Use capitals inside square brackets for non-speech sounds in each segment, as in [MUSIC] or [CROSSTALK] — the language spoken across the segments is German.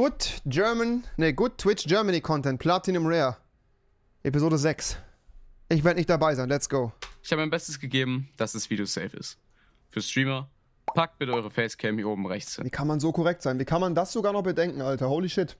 Good German, ne, Good Twitch Germany Content, Platinum Rare. Episode 6. Ich werde nicht dabei sein, let's go. Ich habe mein Bestes gegeben, dass das Video safe ist. Für Streamer, packt bitte eure Facecam hier oben rechts hin. Wie kann man so korrekt sein? Wie kann man das sogar noch bedenken, Alter? Holy shit.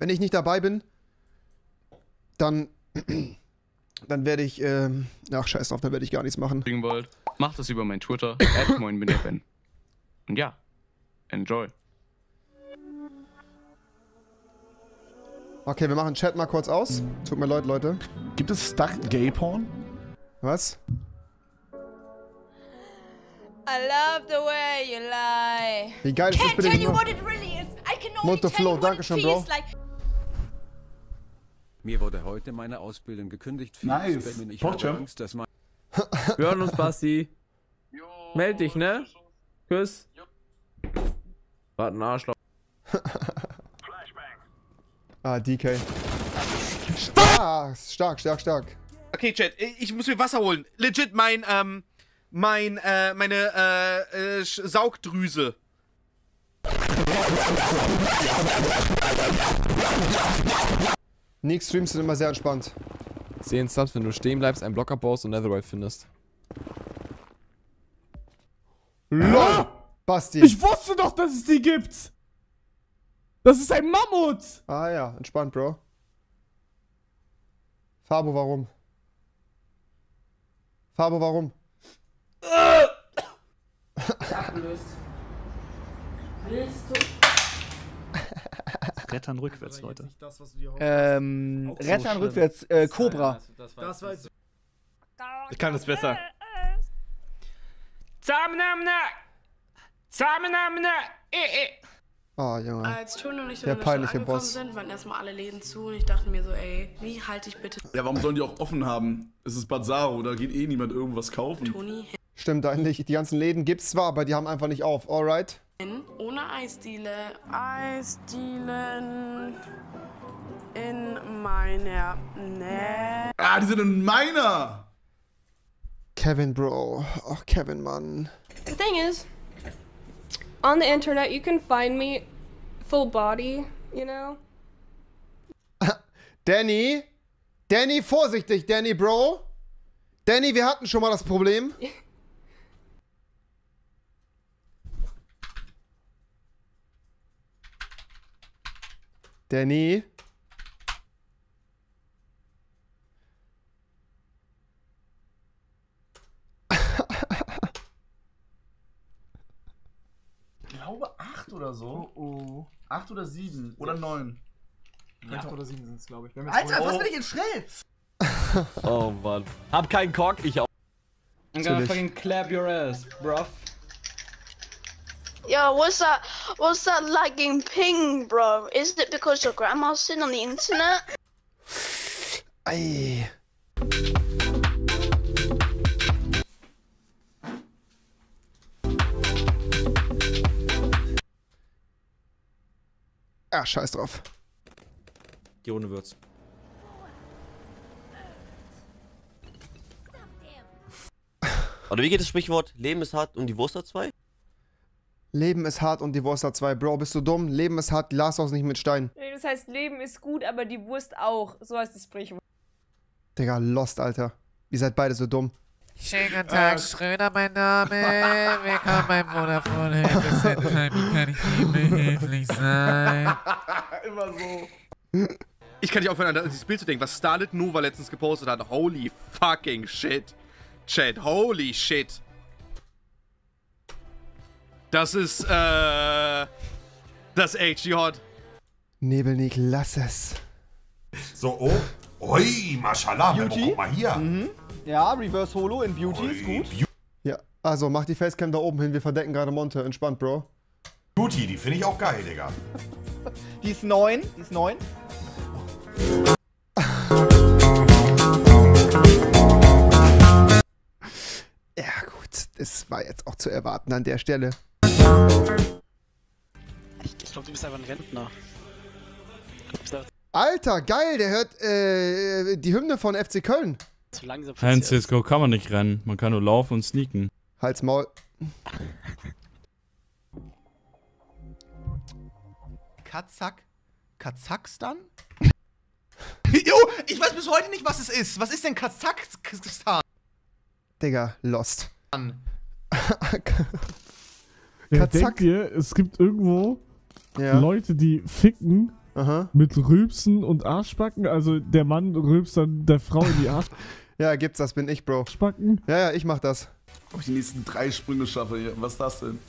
Wenn ich nicht dabei bin, dann, [CLEARS THROAT] dann werde ich, ähm, ach scheiß drauf, dann werde ich gar nichts machen. Kriegen wollt, macht das über mein Twitter, moinbinderben. Und ja, enjoy. Okay, wir machen Chat mal kurz aus. Tut mir leid, Leute. Gibt es Stuck Gay Porn? Was? I love the way you lie. Wie geil ist das Can't bitte? tell nicht you what it really is. I can only Monte tell Flo, you what danke it schön, Bro. like. Mir wurde heute meine Ausbildung gekündigt. Für Nice. Ich Porsche. habe Angst, dass mein [LAUGHS] Wir hören uns, Basti. Meld dich, ne? Küss. Warte, ein Arschloch. [LAUGHS] Ah, DK. Stark, stark, stark, stark. Okay, Chat, ich muss mir Wasser holen. Legit, mein, ähm, mein, äh, meine, äh, äh, Saugdrüse. Nick Streams sind immer sehr entspannt. 10 Subs, wenn du stehen bleibst, einen Blocker baust und Netherite findest. LOL! Basti. Ich wusste doch, dass es die gibt! Das ist ein Mammut! Ah ja, entspannt, Bro. Fabo, warum? Fabo, warum? Rettern rückwärts, Leute. Ähm, Auch so Rettern schlimm. rückwärts, äh, Cobra. Das war jetzt. Ich kann das besser. Ah, Junge. Als Tone und ich Der in der peinliche Boss. sind, waren erstmal alle Läden zu und ich dachte mir so, ey, wie halte ich bitte Ja, warum sollen die auch offen haben? Es ist Bazaro, da geht eh niemand irgendwas kaufen. Toni Stimmt eigentlich. Die ganzen Läden gibt's zwar, aber die haben einfach nicht auf. Alright. ohne Eisdiele. Eisdielen in meiner Nähe. Ah, die sind in meiner! Kevin, Bro. Ach, Kevin, Mann. The thing is, on the internet, you can find me full body, you know? [LAUGHS] Danny? Danny, vorsichtig, Danny, Bro. Danny, wir hatten schon mal das Problem. [LAUGHS] Danny? Ich glaube 8 oder so. Oh, oh. 8 oder 7 oder 9. 8 oder 7 sind es, glaube ich. Alter, was bin ich in Schritt? [LAUGHS] Oh Mann. Hab keinen Cock, ich auch. I'm gonna fucking clap your ass, bruv. Yo, what's that? What's that lagging ping, bro? Is it because your grandma's sitting on the internet? Ei. Ah, scheiß drauf. Die ohne Würz. Oder wie geht das Sprichwort? Leben ist hart und die Wurst hat zwei? Leben ist hart und die Wurst hat zwei. Bro, bist du dumm? Leben ist hart, Glas aus nicht mit Stein. Das heißt, Leben ist gut, aber die Wurst auch. So heißt das Sprichwort. Digga, lost, Alter. Ihr seid beide so dumm. Schönen guten Tag, Schröder, mein Name. Willkommen beim Vodafone Hilfecenter. Wie kann ich Ihnen behilflich sein? [LAUGHS] Immer so. Ich kann nicht aufhören, an dieses Bild zu denken, was Starlit Nova letztens gepostet hat. Holy fucking shit. Chat, holy shit. Das ist, äh, das HG Hot. Nebelnik, lass es. So, oh. Ui, Beauty? guck mal hier. Mhm. Ja, Reverse Holo in Beauty ist gut. Ja, also mach die Facecam da oben hin. Wir verdecken gerade Monte. Entspannt, Bro. Beauty, die finde ich auch geil, Digga. Die ist 9. Die ist 9. [LAUGHS] Ja, gut. Das war jetzt auch zu erwarten an der Stelle. Ich glaube, du bist einfach ein Rentner. Alter, geil. Der hört äh, die Hymne von FC Köln. Zu langsam Kein Cisco kann man nicht rennen. Man kann nur laufen und sneaken. Halt's Maul. Kazak. Kasachstan? [LAUGHS] jo, ich weiß bis heute nicht, was es ist. Was ist denn Kasachstan? Digga, lost. [LAUGHS] Ja, denkt ihr, es gibt irgendwo Ja. Leute, die ficken Aha. mit Rülpsen und Arschbacken? Also der Mann rülpst dann der Frau in die [LAUGHS] Ja, gibt's, das bin ich, Bro. Arschbacken? Ja, ja, ich mach das. Ob ich die nächsten drei Sprünge schaffe hier. Was ist das denn?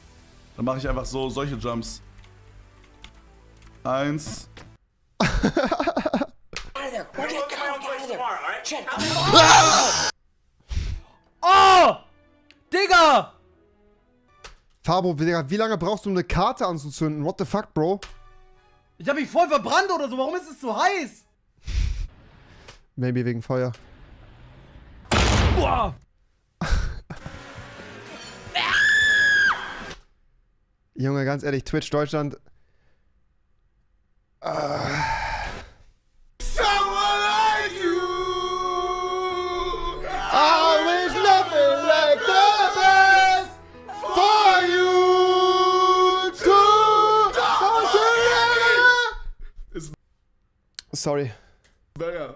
Dann mache ich einfach so solche Jumps. Eins. [LAUGHS] Oh! Digga! Fabo, Digga, wie lange brauchst du, um eine Karte anzuzünden? What the fuck, Bro? Ich hab mich voll verbrannt oder so. Warum ist es so heiß? Maybe wegen Feuer. Boah! Junge, ganz ehrlich, Twitch Deutschland. Ah. Someone like you. Wish nothing like the best for you to Sorry. Banger.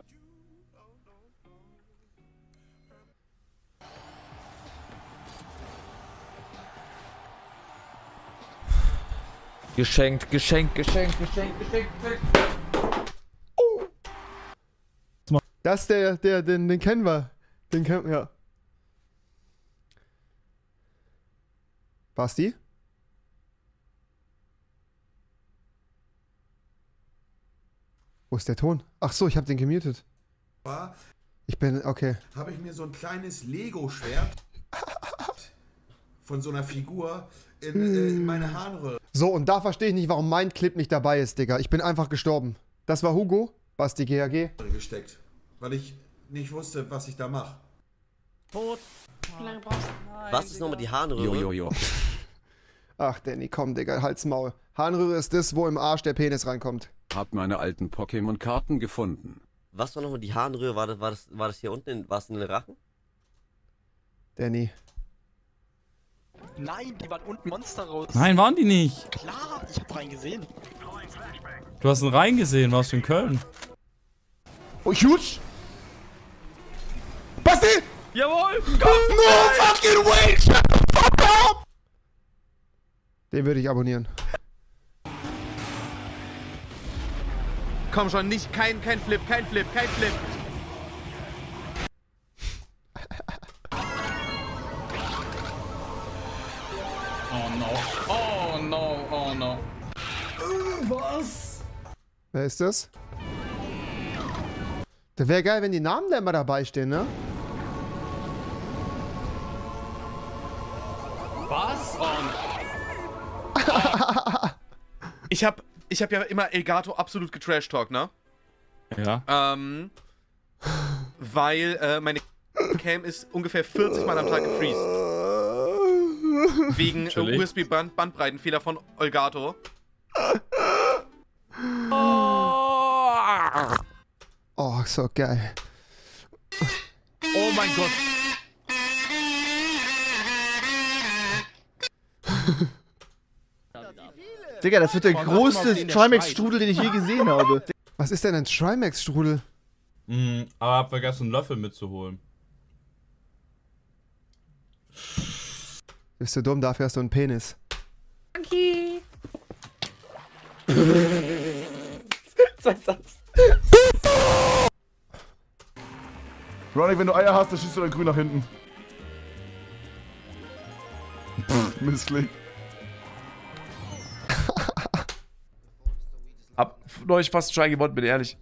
Geschenkt, geschenkt, geschenkt, geschenkt, geschenkt, geschenkt. Das ist der, der, den, den kennen wir. Den kennen wir, ja. Basti? Wo ist der Ton? Ach so, ich habe den gemutet. Ich bin, okay. habe ich mir so ein kleines Lego-Schwert [LAUGHS] von so einer Figur in, äh, in meine Harnröhre So, und da verstehe ich nicht, warum mein Clip nicht dabei ist, Digga. Ich bin einfach gestorben. Das war Hugo, Basti GAG. gesteckt, weil ich nicht wusste, was ich da mache. Tot. Wie lange brauchst du? Was ist nochmal die Harnröhre? [LAUGHS] Ach, Danny, komm, Digga, halt's Maul. Harnröhre ist das, wo im Arsch der Penis reinkommt. Hab meine alten Pokémon-Karten gefunden. Was war nochmal die Harnröhre? War das, war das, war das hier unten? In, war es in den Rachen? Danny. Nein, die waren unten Monster raus. Nein, waren die nicht. Klar, ich hab reingesehen. Du hast ihn reingesehen, warst du in Köln. Oh, huge! Basti! Jawohl! No fucking way! Shut the fuck up! Den würde ich abonnieren. Komm schon, nicht, kein, kein Flip, kein Flip, kein Flip. Was? Wer ist das? Der wäre geil, wenn die Namen da immer dabei stehen, ne? Was? Oh [LAUGHS] Ich hab, ich hab ja immer Elgato absolut getrash-talk, ne? Ja. Ähm, weil äh, meine Cam ist ungefähr 40 Mal am Tag gefreezed. Wegen äh. USB-Bandbreitenfehler von Elgato. So geil. Oh mein Gott. [LAUGHS] Digga, das wird der größte Trimax-Strudel, den ich je gesehen [LAUGHS] habe. Was ist denn ein Trimax-Strudel? Mm, aber hab vergessen, einen Löffel mitzuholen. Bist du dumm, dafür hast du einen Penis. Okay. Zwei [LAUGHS] Satz. Ronnie, wenn du Eier hast, dann schießt du dein Grün nach hinten. Missklick. [LAUGHS] Hab neulich fast Try gewonnen, bin ehrlich.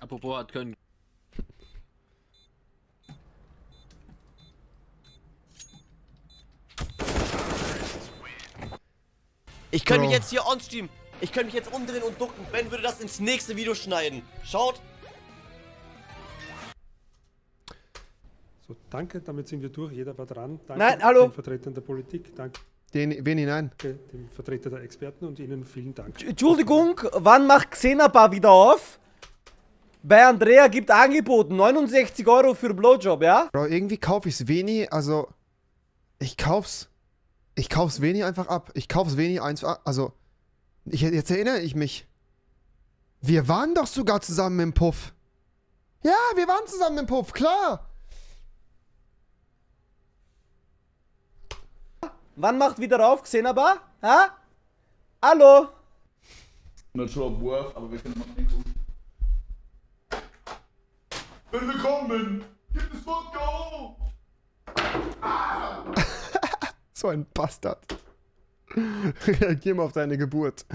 Apropos hat können. Ich könnte mich jetzt hier on-stream. Ich könnte mich jetzt umdrehen und ducken. Ben würde das ins nächste Video schneiden. Schaut. Danke, damit sind wir durch. Jeder war dran. Danke Nein, hallo. den Vertretern der Politik, danke Den, wen hinein? dem Vertreter der Experten und Ihnen vielen Dank. Entschuldigung, wann macht Xenabar wieder auf? Bei Andrea gibt Angeboten 69 Euro für Blowjob, ja? Bro, irgendwie kaufe ich's wenig, also. Ich kauf's. Ich kauf's wenig einfach ab. Ich kauf's wenig eins. Also. Ich, jetzt erinnere ich mich. Wir waren doch sogar zusammen im Puff. Ja, wir waren zusammen im Puff, klar. Wann macht wieder auf, Xenabar? Hä? Hallo? Not sure of worth, aber wir können noch nichts um. Bin willkommen! Gib es Wodka! [LAUGHS] So ein Bastard. Reagier mal auf deine Geburt.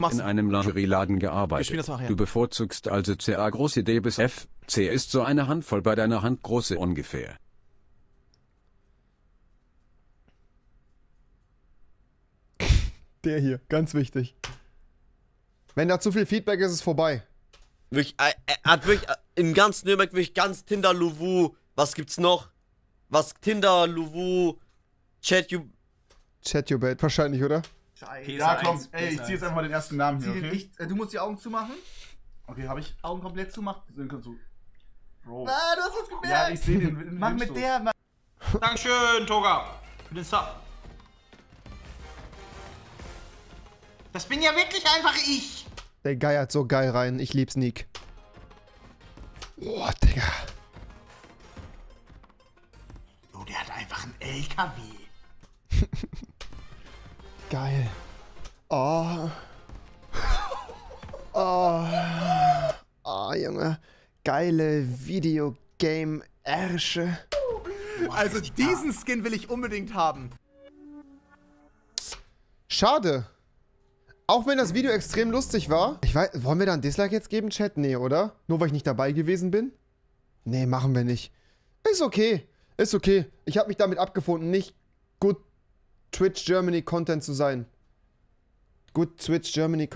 In einem Lingerieladen gearbeitet. das nachher. Du bevorzugst also CA große D bis F. C ist so eine Handvoll bei deiner Handgroße ungefähr. Der hier, ganz wichtig. Wenn da zu viel Feedback ist, ist es vorbei. Wirklich, er, er hat wirklich äh, in ganz Nürnberg wirklich ganz Tinder, Luwu. Was gibt's noch? Was Tinder, Luwu, Chat, you. Chatubate, wahrscheinlich, oder? Ja, komm, ey, ich zieh jetzt einfach mal den ersten Namen hier, okay? nicht- äh, du musst die Augen zumachen. Okay, hab ich. Augen komplett zumachen. Dann kannst du. Bro. Ah, du hast was gemerkt. Ja, ich sehe den. Mach mit der. ma- Dankeschön, Toga. Für den Sub. Das bin ja wirklich einfach ich. Der geiert so geil rein. Ich lieb's Nick. Boah, Digga. Oh, der hat einfach einen LKW. [LAUGHS] Geil. Oh. Oh. Oh, Junge. Geile Videogame-Ärsche. Also diesen Skin will ich unbedingt haben. Schade. Auch wenn das Video extrem lustig war. Ich weiß, wollen wir da ein Dislike jetzt geben, Chat? Nee, oder? Nur weil ich nicht dabei gewesen bin? Nee, machen wir nicht. Ist okay. Ist okay. Ich habe mich damit abgefunden, nicht good Twitch Germany Content zu sein. Good Twitch Germany.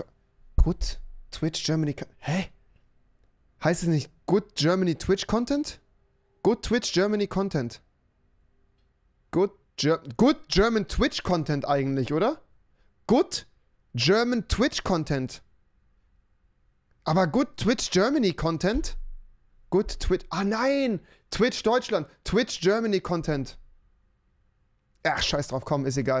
Good Twitch Germany. Hä? Heißt es nicht Good Germany Twitch Content? Good Twitch Germany Content. Good, Ger good German Twitch Content eigentlich, oder? Good German Twitch Content. Aber Good Twitch Germany Content? Good Twitch. Ah nein! Twitch Deutschland. Twitch Germany Content. Ach, scheiß drauf, komm, ist egal.